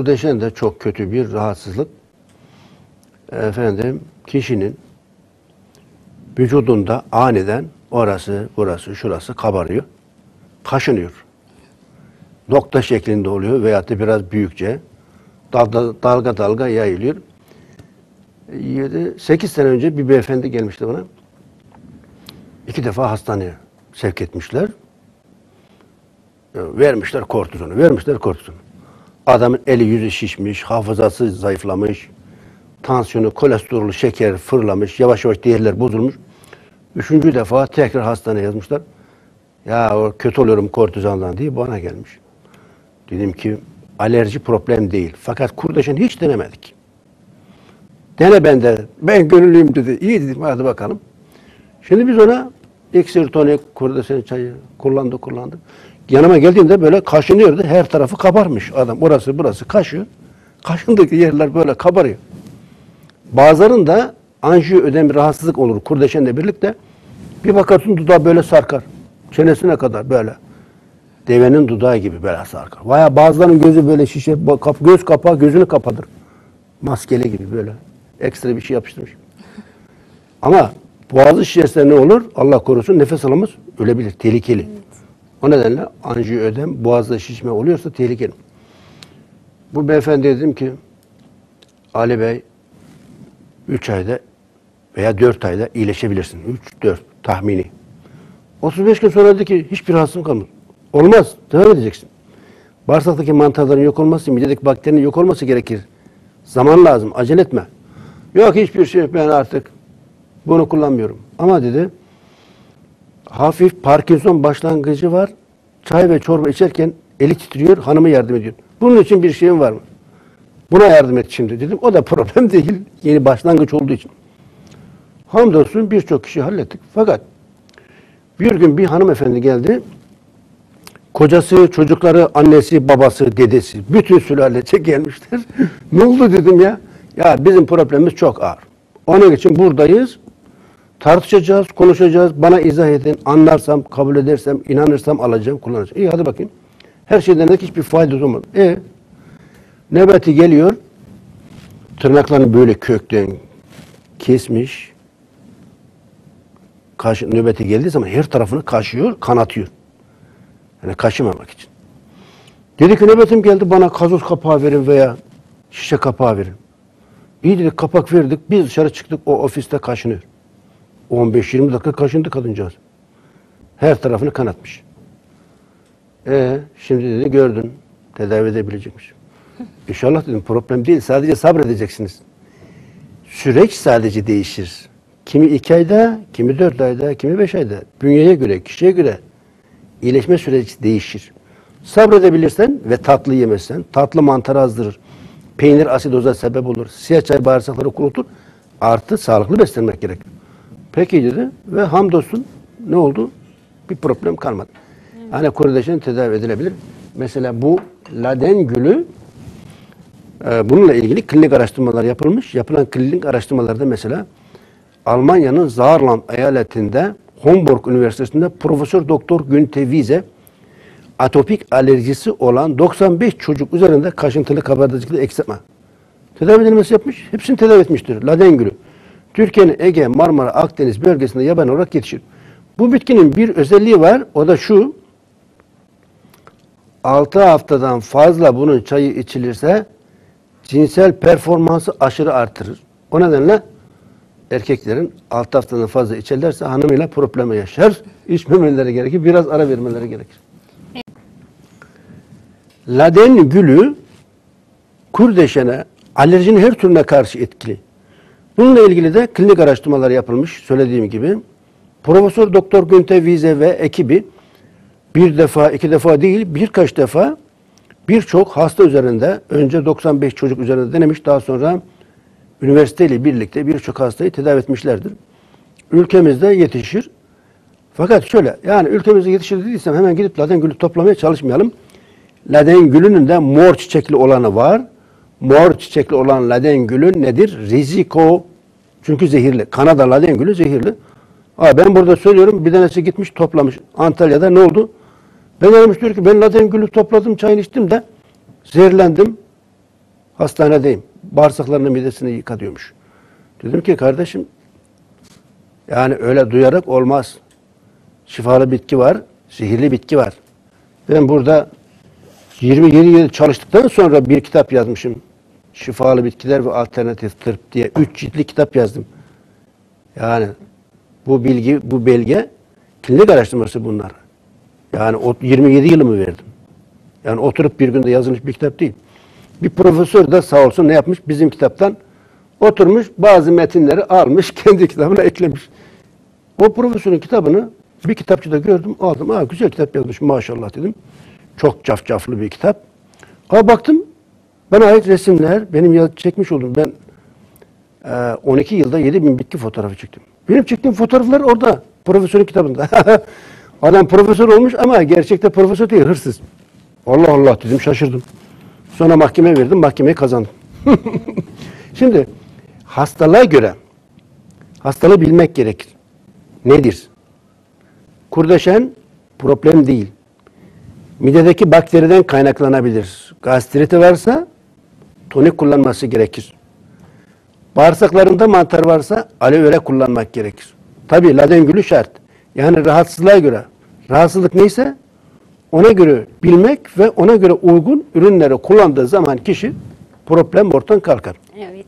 Kurdeşen de çok kötü bir rahatsızlık. Efendim kişinin vücudunda aniden orası, burası, şurası kabarıyor. Kaşınıyor. Nokta şeklinde oluyor veyahut da biraz büyükçe. Dalga dalga, dalga yayılıyor. 7, 8 sene önce bir beyefendi gelmişti bana. İki defa hastaneye sevk etmişler. Vermişler kortizonu, vermişler kortizonu. Adamın eli yüzü şişmiş, hafızası zayıflamış, tansiyonu, kolesterolü, şeker fırlamış, yavaş yavaş değerler bozulmuş. Üçüncü defa tekrar hastaneye yazmışlar. Ya kötü oluyorum kortizondan diye bana gelmiş. Dedim ki alerji problem değil. Fakat kurdeşen hiç denemedik. Dene bende. Ben gönüllüyüm dedi. İyi dedim hadi bakalım. Şimdi biz ona iksir tonik, kurdeşen çayı kullandı kullandı. Yanıma geldiğinde böyle kaşınıyordu. Her tarafı kabarmış adam. Orası burası kaşıyor. Kaşındaki yerler böyle kabarıyor. Bazılarında anjiyo ödem bir rahatsızlık olur kurdeşenle birlikte. Bir bakarsın dudağı böyle sarkar. Çenesine kadar böyle. Devenin dudağı gibi böyle sarkar. Vaya bazılarının gözü böyle şişe, göz kapağı gözünü kapatır. Maskeli gibi böyle. Ekstra bir şey yapıştırmış. Ama boğazı şişerse ne olur? Allah korusun nefes alamaz, ölebilir. Tehlikeli. Evet. O nedenle anjiyo ödem, boğazda şişme oluyorsa tehlikeli. Bu beyefendi dedim ki Ali Bey 3 ayda veya 4 ayda iyileşebilirsin. 3 4 tahmini. 35 gün sonra dedi ki hiçbir rahatsızlığım kalmadı. Olmaz. Devam edeceksin. Bağırsaktaki mantarların yok olması, midedeki bakterinin yok olması gerekir. Zaman lazım. Acele etme. Yok hiçbir şey ben artık bunu kullanmıyorum. Ama dedi hafif Parkinson başlangıcı var. Çay ve çorba içerken eli titriyor, hanımı yardım ediyor. Bunun için bir şeyim var mı? Buna yardım et şimdi dedim. O da problem değil. Yeni başlangıç olduğu için. Hamdolsun birçok kişi hallettik. Fakat bir gün bir hanımefendi geldi. Kocası, çocukları, annesi, babası, dedesi, bütün sülalece gelmişler. ne oldu dedim ya. Ya bizim problemimiz çok ağır. Onun için buradayız. Tartışacağız, konuşacağız. Bana izah edin. Anlarsam, kabul edersem, inanırsam alacağım, kullanacağım. İyi hadi bakayım. Her şeyden de hiçbir fayda olmadı. E nöbeti geliyor. Tırnaklarını böyle kökten kesmiş. Kaş, nöbeti geldiği zaman her tarafını kaşıyor, kanatıyor. Yani kaşımamak için. Dedi ki nöbetim geldi bana kazoz kapağı verin veya şişe kapağı verin. İyi dedik kapak verdik. Biz dışarı çıktık o ofiste kaşınıyor. 15-20 dakika kaşındı kadıncağız. Her tarafını kanatmış. E şimdi dedi gördün tedavi edebilecekmiş. İnşallah dedim problem değil sadece sabredeceksiniz. Süreç sadece değişir. Kimi iki ayda, kimi dört ayda, kimi beş ayda. Bünyeye göre, kişiye göre iyileşme süreci değişir. Sabredebilirsen ve tatlı yemezsen, tatlı mantar azdırır. Peynir asidoza sebep olur. Siyah çay bağırsakları kurutur. Artı sağlıklı beslenmek gerekir. Peki dedi ve hamdolsun ne oldu? Bir problem kalmadı. Evet. Hani korideşen tedavi edilebilir. Mesela bu laden gülü e, bununla ilgili klinik araştırmalar yapılmış. Yapılan klinik araştırmalarda mesela Almanya'nın Saarland eyaletinde Homburg Üniversitesi'nde Profesör Doktor Günter Wiese atopik alerjisi olan 95 çocuk üzerinde kaşıntılı kabarcıklı ekstema tedavi edilmesi yapmış. Hepsini tedavi etmiştir. Laden gülü. Türkiye'nin Ege, Marmara, Akdeniz bölgesinde yaban olarak yetişir. Bu bitkinin bir özelliği var. O da şu. 6 haftadan fazla bunun çayı içilirse cinsel performansı aşırı artırır. O nedenle erkeklerin 6 haftadan fazla içerlerse hanımıyla problemi yaşar. İçmemeleri gerekir. Biraz ara vermeleri gerekir. Laden gülü kurdeşene, alerjinin her türüne karşı etkili. Bununla ilgili de klinik araştırmalar yapılmış söylediğim gibi. Profesör Doktor Günter Wiese ve ekibi bir defa, iki defa değil birkaç defa birçok hasta üzerinde önce 95 çocuk üzerinde denemiş daha sonra üniversiteyle birlikte birçok hastayı tedavi etmişlerdir. Ülkemizde yetişir. Fakat şöyle yani ülkemizde yetişir dediysem hemen gidip laden gülü toplamaya çalışmayalım. Laden gülünün de mor çiçekli olanı var. Mor çiçekli olan laden gülü nedir? Riziko. Çünkü zehirli. Kanada laden gülü zehirli. Aa, ben burada söylüyorum bir tanesi gitmiş toplamış. Antalya'da ne oldu? Ben gelmiş diyor ki ben laden gülü topladım çayını içtim de zehirlendim. Hastanedeyim. Bağırsaklarını midesini yıka diyormuş. Dedim ki kardeşim yani öyle duyarak olmaz. Şifalı bitki var, sihirli bitki var. Ben burada 27 yıl çalıştıktan sonra bir kitap yazmışım. Şifalı bitkiler ve alternatif tıp diye 3 ciltli kitap yazdım. Yani bu bilgi, bu belge klinik araştırması bunlar. Yani o 27 yılımı verdim. Yani oturup bir günde yazılmış bir kitap değil. Bir profesör de sağ olsun ne yapmış? Bizim kitaptan oturmuş bazı metinleri almış kendi kitabına eklemiş. O profesörün kitabını bir kitapçıda gördüm aldım. Aa, güzel kitap yazmış maşallah dedim. Çok cafcaflı bir kitap. Aa, baktım bana ait resimler benim yaz- çekmiş olduğum ben e, 12 yılda 7 bin bitki fotoğrafı çektim. Benim çektiğim fotoğraflar orada profesörün kitabında. Adam profesör olmuş ama gerçekte profesör değil hırsız. Allah Allah dedim şaşırdım. Sonra mahkemeye verdim mahkemeyi kazandım. Şimdi hastalığa göre hastalığı bilmek gerekir. Nedir? Kurdeşen problem değil. Midedeki bakteriden kaynaklanabilir. Gastriti varsa tonik kullanması gerekir. Bağırsaklarında mantar varsa aloe kullanmak gerekir. Tabi ladem gülü şart. Yani rahatsızlığa göre. Rahatsızlık neyse ona göre bilmek ve ona göre uygun ürünleri kullandığı zaman kişi problem ortadan kalkar. Evet.